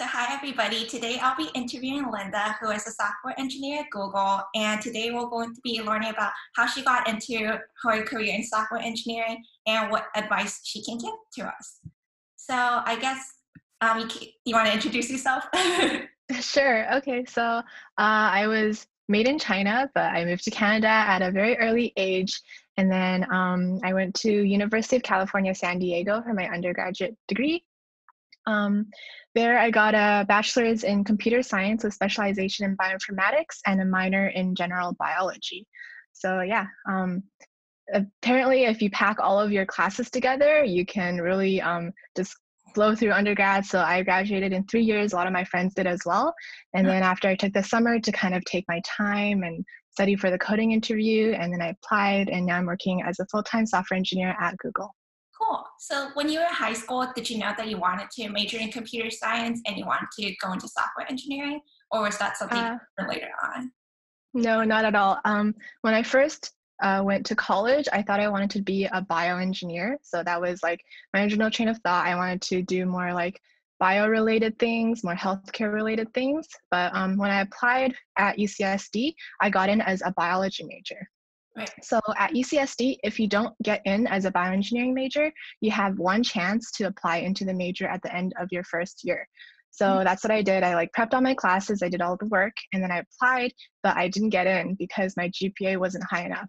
So hi everybody. Today I'll be interviewing Linda, who is a software engineer at Google, and today we're going to be learning about how she got into her career in software engineering and what advice she can give to us. So I guess um, you, you want to introduce yourself? sure. Okay. So uh, I was made in China, but I moved to Canada at a very early age, and then um, I went to University of California, San Diego for my undergraduate degree. Um, there, I got a bachelor's in computer science with specialization in bioinformatics and a minor in general biology. So, yeah, um, apparently, if you pack all of your classes together, you can really um, just flow through undergrad. So, I graduated in three years. A lot of my friends did as well. And then, after I took the summer to kind of take my time and study for the coding interview, and then I applied, and now I'm working as a full time software engineer at Google. Cool. So when you were in high school, did you know that you wanted to major in computer science and you wanted to go into software engineering, or was that something uh, later on? No, not at all. Um, when I first uh, went to college, I thought I wanted to be a bioengineer. So that was like my original train of thought. I wanted to do more like bio-related things, more healthcare related things. But um, when I applied at UCSD, I got in as a biology major. Right. So at UCSD, if you don't get in as a bioengineering major, you have one chance to apply into the major at the end of your first year. So mm-hmm. that's what I did. I like prepped all my classes, I did all the work, and then I applied, but I didn't get in because my GPA wasn't high enough.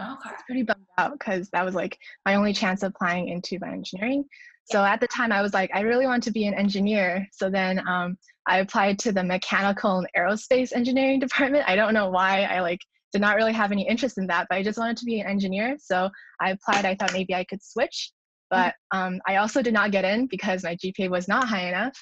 Okay. I was pretty bummed out because that was like my only chance of applying into bioengineering. So at the time, I was like, I really want to be an engineer. So then um, I applied to the mechanical and aerospace engineering department. I don't know why I like did not really have any interest in that, but I just wanted to be an engineer. So I applied. I thought maybe I could switch, but um, I also did not get in because my GPA was not high enough.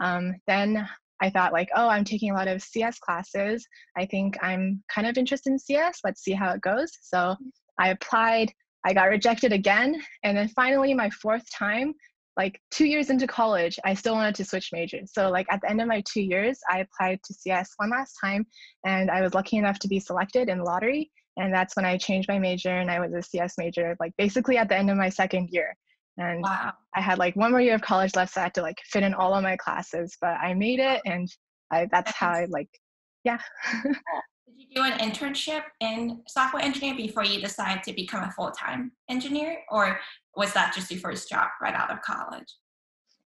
Um, then I thought like, oh, I'm taking a lot of CS classes. I think I'm kind of interested in CS. Let's see how it goes. So I applied. I got rejected again, and then finally, my fourth time, like two years into college, I still wanted to switch majors. So like at the end of my two years, I applied to CS one last time and I was lucky enough to be selected in the lottery. And that's when I changed my major and I was a CS major, like basically at the end of my second year. And wow. I had like one more year of college left, so I had to like fit in all of my classes, but I made it and I, that's how I like, yeah. Did you do an internship in software engineering before you decided to become a full-time engineer or was that just your first job right out of college?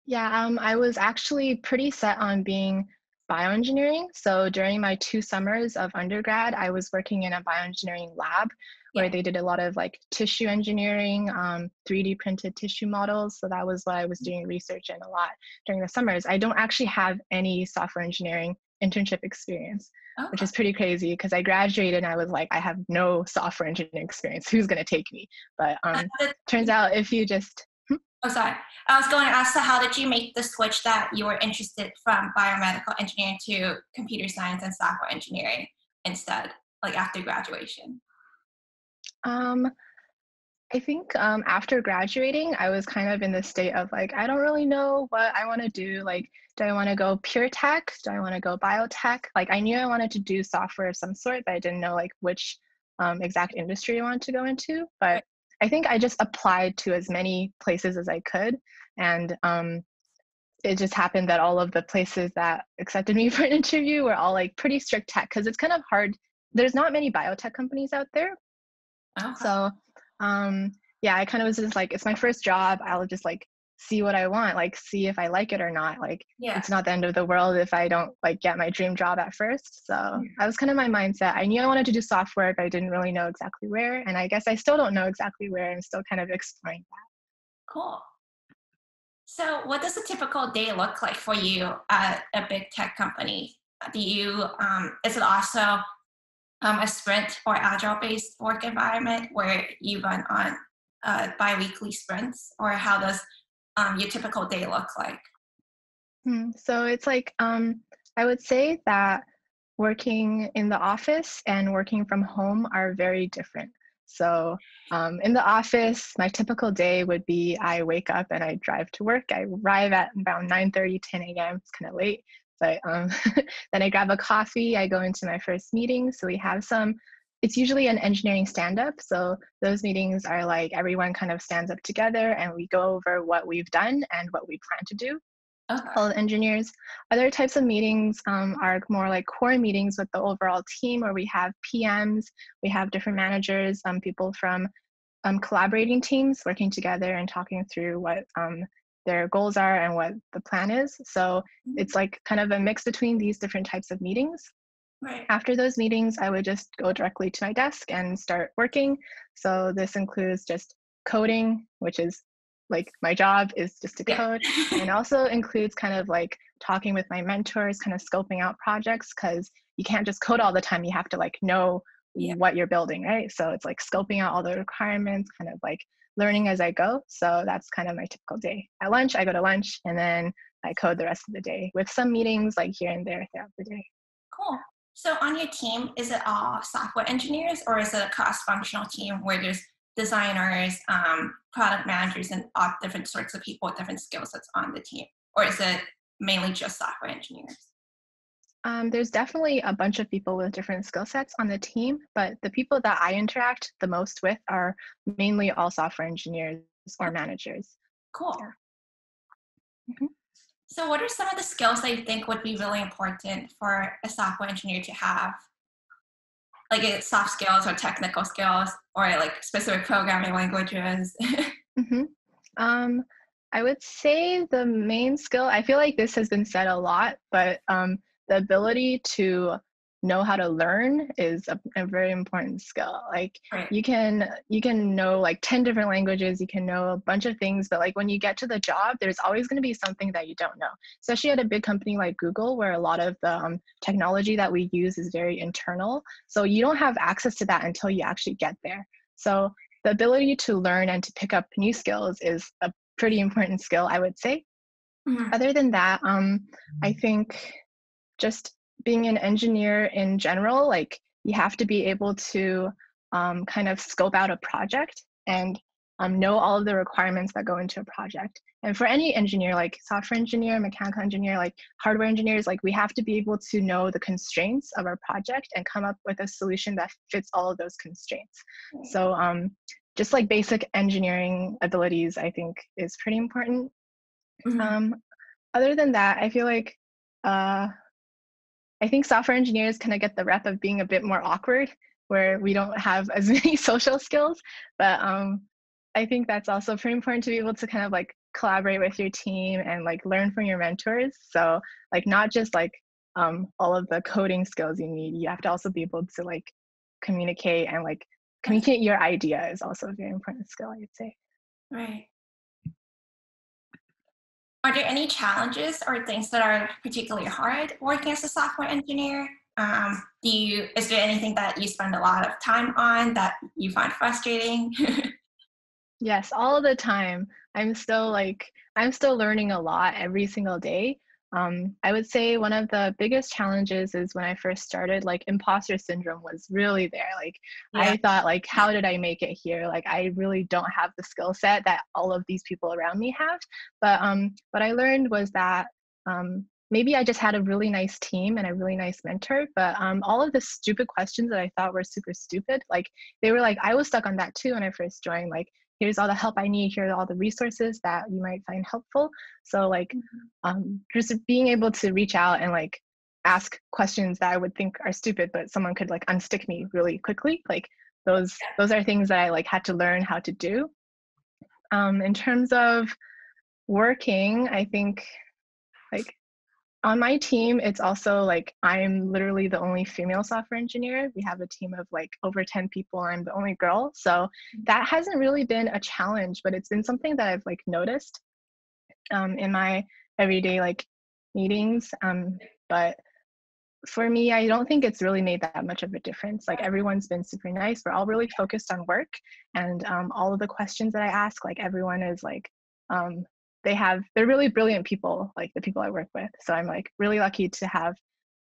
Yeah, um, I was actually pretty set on being bioengineering. So during my two summers of undergrad, I was working in a bioengineering lab where yeah. they did a lot of like tissue engineering, um, 3D printed tissue models. So that was what I was doing research in a lot during the summers. I don't actually have any software engineering internship experience, oh. which is pretty crazy because I graduated and I was like, I have no software engineering experience. Who's going to take me? But um, turns out if you just. Hmm? Oh, sorry. I was going to ask, so how did you make the switch that you were interested from biomedical engineering to computer science and software engineering instead, like after graduation? Um, I think um, after graduating, I was kind of in the state of like, I don't really know what I want to do. Like, do I want to go pure tech? Do I want to go biotech? Like, I knew I wanted to do software of some sort, but I didn't know like which um, exact industry I wanted to go into. But I think I just applied to as many places as I could. And um, it just happened that all of the places that accepted me for an interview were all like pretty strict tech because it's kind of hard. There's not many biotech companies out there. Okay. So um yeah i kind of was just like it's my first job i'll just like see what i want like see if i like it or not like yeah. it's not the end of the world if i don't like get my dream job at first so yeah. that was kind of my mindset i knew i wanted to do software but i didn't really know exactly where and i guess i still don't know exactly where i'm still kind of exploring that cool so what does a typical day look like for you at a big tech company do you um, is it also um, a sprint or agile based work environment where you run on uh, bi-weekly sprints or how does um, your typical day look like? Hmm, so it's like um, i would say that working in the office and working from home are very different. So um, in the office my typical day would be i wake up and i drive to work. I arrive at about 9 30 10 a.m it's kind of late but um, then I grab a coffee, I go into my first meeting. So we have some, it's usually an engineering stand up. So those meetings are like everyone kind of stands up together and we go over what we've done and what we plan to do. Okay. All the engineers. other types of meetings um, are more like core meetings with the overall team where we have PMs, we have different managers, um, people from um, collaborating teams working together and talking through what um, their goals are and what the plan is. So Mhm. it's like kind of a mix between these different types of meetings. Right. After those meetings, I would just go directly to my desk and start working. So this includes just coding, which is like my job is just to Yeah. code, and also includes kind of like talking with my mentors, kind of scoping out projects because you can't just code all the time. You have to like know Yeah. what you're building, right? So it's like scoping out all the requirements, kind of like learning as I go. So that's kind of my typical day. At lunch, I go to lunch and then I code the rest of the day with some meetings like here and there throughout the day. Cool. So on your team, is it all software engineers or is it a cross-functional team where there's designers, um, product managers, and all different sorts of people with different skill sets on the team? Or is it mainly just software engineers? Um, there's definitely a bunch of people with different skill sets on the team, but the people that I interact the most with are mainly all software engineers or managers. Cool. Yeah. Mhm. So what are some of the skills that you think would be really important for a software engineer to have? Like it's soft skills or technical skills or like specific programming languages? hmm Um, I would say the main skill, I feel like this has been said a lot, but um, the ability to know how to learn is a, a very important skill. Like right. you can you can know like 10 different languages you can know a bunch of things but like when you get to the job there's always going to be something that you don't know especially at a big company like google where a lot of the um, technology that we use is very internal so you don't have access to that until you actually get there so the ability to learn and to pick up new skills is a pretty important skill i would say Mhm. other than that um, i think just being an engineer in general like you have to be able to um, kind of scope out a project and um, know all of the requirements that go into a project. And for any engineer like software engineer mechanical engineer like hardware engineers like we have to be able to know the constraints of our project and come up with a solution that fits all of those constraints. So um, just like basic engineering abilities i think is pretty important. Mhm. um, other than that, I feel like uh, I think software engineers kind of get the rep of being a bit more awkward, where we don't have as many social skills. But um, I think that's also pretty important to be able to kind of like collaborate with your team and like learn from your mentors. So like not just like um, all of the coding skills you need, you have to also be able to like communicate and like communicate your idea is also a very important skill, I would say. Right. Are there any challenges or things that are particularly hard working as a software engineer? Um, do you is there anything that you spend a lot of time on that you find frustrating? Yes, all the time. I'm still like I'm still learning a lot every single day. Um, I would say one of the biggest challenges is when I first started, like imposter syndrome was really there. Like I thought, like, how did I make it here? Like I really don't have the skill set that all of these people around me have. But um, what I learned was that um, maybe I just had a really nice team and a really nice mentor. But um, all of the stupid questions that I thought were super stupid, like they were like I was stuck on that too when I first joined. Like here's all the help I need, here are all the resources that you might find helpful. So like um, just being able to reach out and like ask questions that I would think are stupid, but someone could like unstick me really quickly. Like those those are things that I like had to learn how to do. Um, in terms of working, I think like on my team, it's also like I'm literally the only female software engineer. We have a team of like over 10 people. I'm the only girl. So that hasn't really been a challenge, but it's been something that I've like noticed um, in my everyday like meetings. Um, but for me, I don't think it's really made that much of a difference. Like everyone's been super nice. We're all really focused on work and um, all of the questions that I ask, like everyone is like, um, they have, they're really brilliant people, like the people I work with. So I'm like really lucky to have,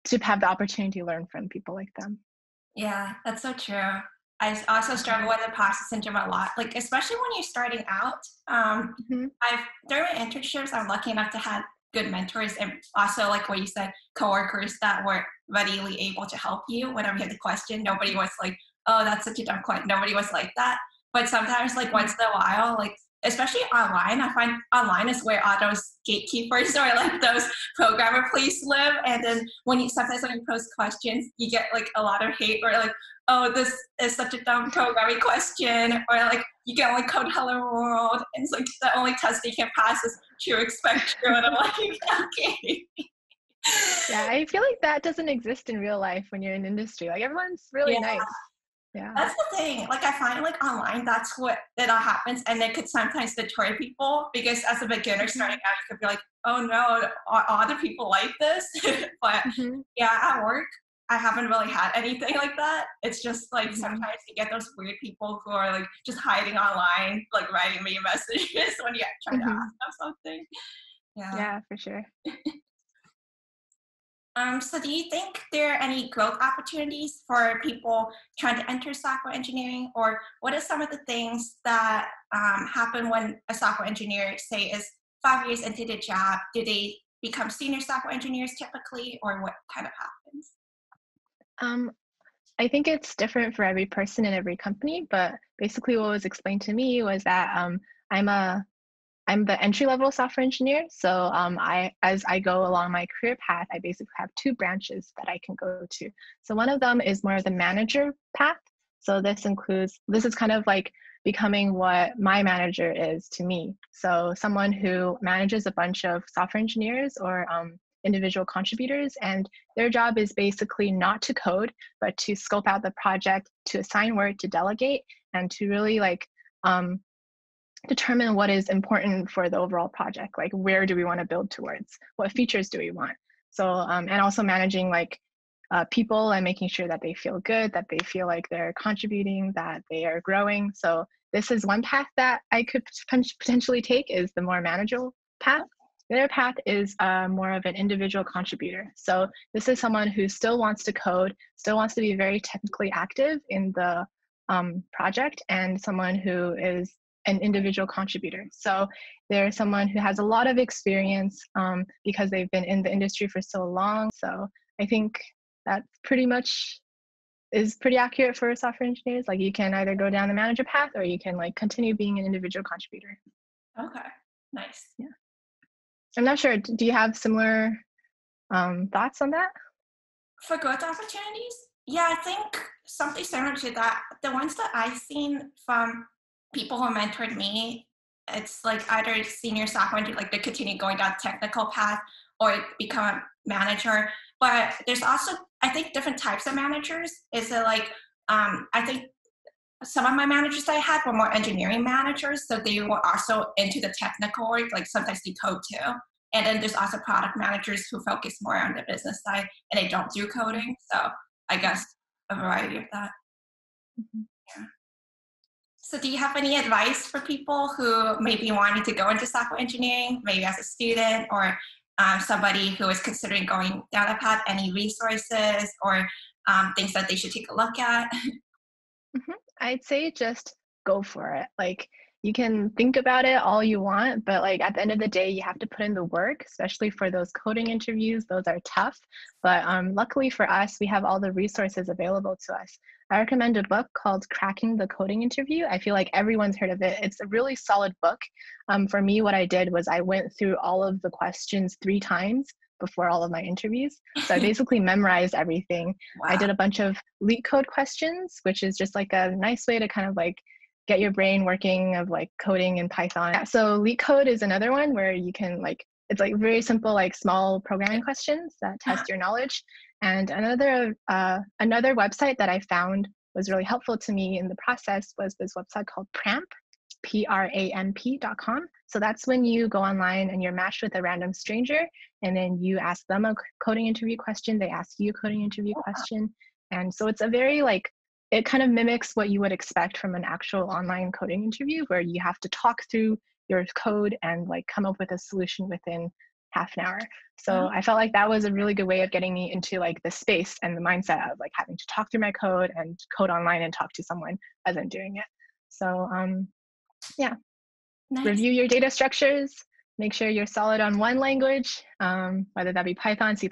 to have the opportunity to learn from people like them. Yeah, that's so true. I also struggle with imposter syndrome a lot, like especially when you're starting out. Um, Mhm. I've during my internships, I'm lucky enough to have good mentors and also like what you said, coworkers that were readily able to help you whenever you had the question. Nobody was like, "Oh, that's such a dumb question." Nobody was like that. But sometimes, like once in a while, like especially online. I find online is where all those gatekeepers or like those programmer police live. And then when you sometimes when you post questions, you get like a lot of hate or like, oh, this is such a dumb programming question, or like you can only code hello world. And it's like the only test you can pass is true expect true. And I'm like, okay. Yeah, I feel like that doesn't exist in real life when you're in industry. Like everyone's really Yeah. nice. Yeah. That's the thing. Like I find like online, that's what that all happens, and it could sometimes deter people because as a beginner starting out, you could be like, "Oh no, are other people like this?" but Mhm. yeah, at work, I haven't really had anything like that. It's just like Mhm. sometimes you get those weird people who are like just hiding online, like writing me messages when you try to Mhm. ask them something. Yeah. Yeah, for sure. Um, so do you think there are any growth opportunities for people trying to enter software engineering? Or what are some of the things that um, happen when a software engineer say is five years into the job? Do they become senior software engineers typically or what kind of happens? Um, I think it's different for every person and every company, but basically what was explained to me was that um, I'm a I'm the entry level software engineer. So um, I as I go along my career path, I basically have two branches that I can go to. So one of them is more of the manager path. So this includes this is kind of like becoming what my manager is to me. So someone who manages a bunch of software engineers or um, individual contributors, and their job is basically not to code, but to scope out the project, to assign work, to delegate, and to really like um, determine what is important for the overall project. Like where do we want to build towards? What features do we want? So um, and also managing like uh, people and making sure that they feel good, that they feel like they're contributing, that they are growing. So this is one path that I could potentially take is the more manageable path. The other path is uh, more of an individual contributor. So this is someone who still wants to code, still wants to be very technically active in the um, project, and someone who is an individual contributor. So they're someone who has a lot of experience um, because they've been in the industry for so long. So I think that pretty much is pretty accurate for software engineers. Like you can either go down the manager path or you can like continue being an individual contributor. okay nice Yeah. I'm not sure. Do you have similar um, thoughts on that? for growth opportunities yeah i think something similar to that the ones that i've seen from people who mentored me it's like either senior engineer like they continue going down technical path or become a manager but there's also i think different types of managers is it like um, i think some of my managers i had were more engineering managers so they were also into the technical work like sometimes they code too and then there's also product managers who focus more on the business side and they don't do coding. So I guess a variety of that. Mhm. So do you have any advice for people who maybe wanting to go into software engineering, maybe as a student or um, somebody who is considering going down that path? Any resources or um, things that they should take a look at? I'd say just go for it. Like you can think about it all you want, but like at the end of the day, you have to put in the work, especially for those coding interviews. Those are tough. But um, luckily for us, we have all the resources available to us. I recommend a book called Cracking the Coding Interview. I feel like everyone's heard of it. It's a really solid book. Um, for me, what I did was I went through all of the questions three times before all of my interviews. So I basically memorized everything. I did a bunch of LeetCode questions, which is just like a nice way to kind of like get your brain working of like coding in Python. So LeetCode is another one where you can like it's like very simple like small programming questions that test your knowledge. And another uh, another website that I found was really helpful to me in the process was this website called Pramp, P-R-A-M-P dot com. So that's when you go online and you're matched with a random stranger, and then you ask them a coding interview question, they ask you a coding interview question, and so it's a very like it kind of mimics what you would expect from an actual online coding interview where you have to talk through your code and like come up with a solution within half an hour. So Oh. i felt like that was a really good way of getting me into like the space and the mindset of like having to talk through my code and code online and talk to someone as i'm doing it. So um, Nice. review your data structures. Make sure you're solid on one language um, whether that be python c++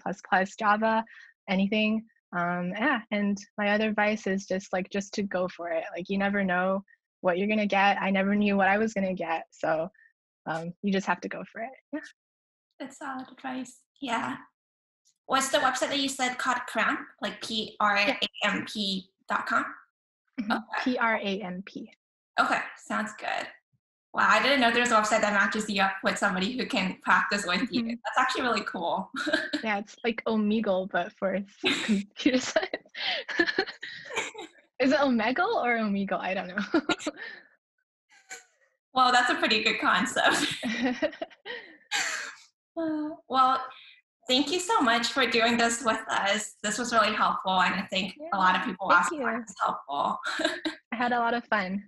java anything um, yeah and my other advice is just like just to go for it like you never know what you're gonna get. I never knew what I was gonna get, so um, you just have to go for it. Yeah. That's solid advice. Yeah. What's the website that you said called Cramp? Like P R A M P dot com? Mhm. P R A M P. Okay, sounds good. Wow, I didn't know there's a website that matches you up with somebody who can practice with you. Mhm. That's actually really cool. Yeah, it's like Omegle, but for computer science. Is it Omegle or Omegle? I don't know. well, that's a pretty good concept. Uh, well, thank you so much for doing this with us. This was really helpful, and I think a lot of people also you. find this helpful. I had a lot of fun.